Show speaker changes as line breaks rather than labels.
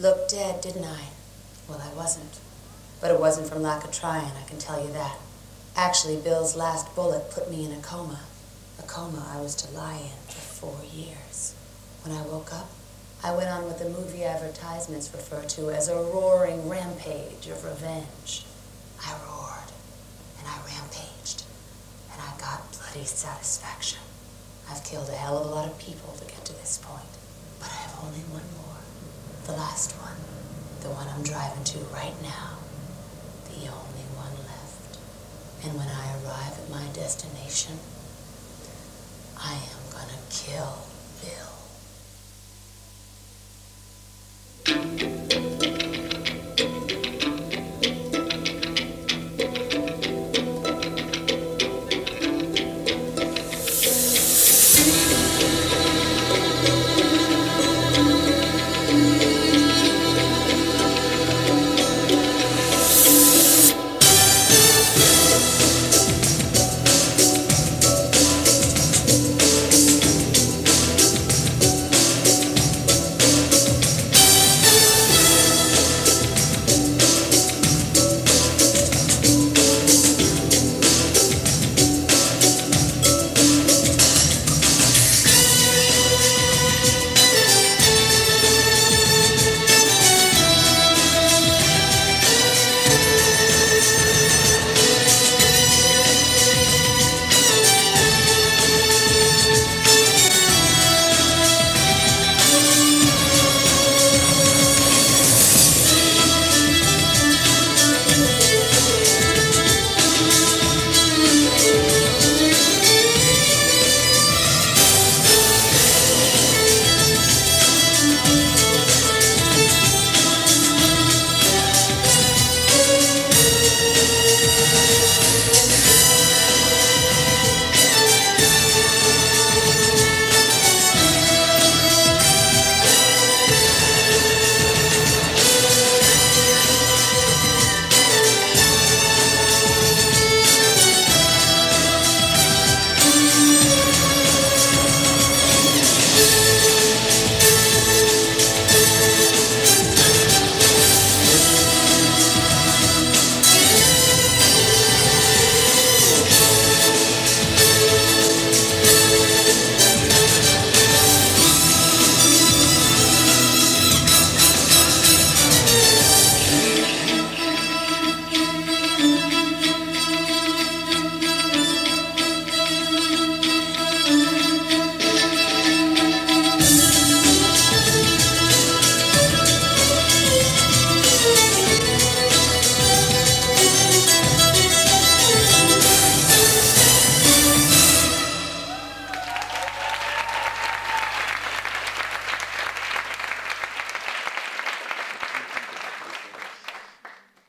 Looked dead, didn't I? Well, I wasn't. But it wasn't from lack of trying, I can tell you that. Actually, Bill's last bullet put me in a coma. A coma I was to lie in for four years. When I woke up, I went on what the movie advertisements refer to as a roaring rampage of revenge. I roared, and I rampaged, and I got bloody satisfaction. I've killed a hell of a lot of people to get to this point, but I have only one more. The last one. The one I'm driving to right now. The only one left. And when I arrive at my destination, I am gonna kill Bill.